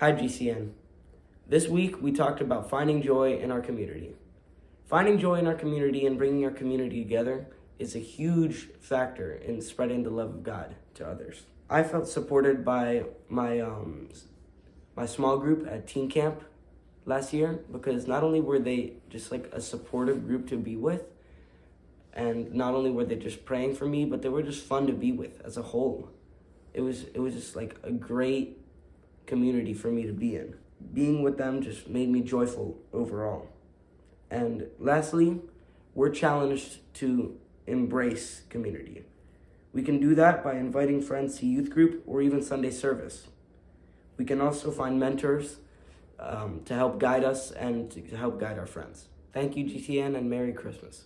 Hi, GCN. This week we talked about finding joy in our community. Finding joy in our community and bringing our community together is a huge factor in spreading the love of God to others. I felt supported by my um, my small group at teen camp last year because not only were they just like a supportive group to be with, and not only were they just praying for me, but they were just fun to be with as a whole. It was it was just like a great community for me to be in. Being with them just made me joyful overall. And lastly, we're challenged to embrace community. We can do that by inviting friends to youth group or even Sunday service. We can also find mentors um, to help guide us and to help guide our friends. Thank you, GCN, and Merry Christmas.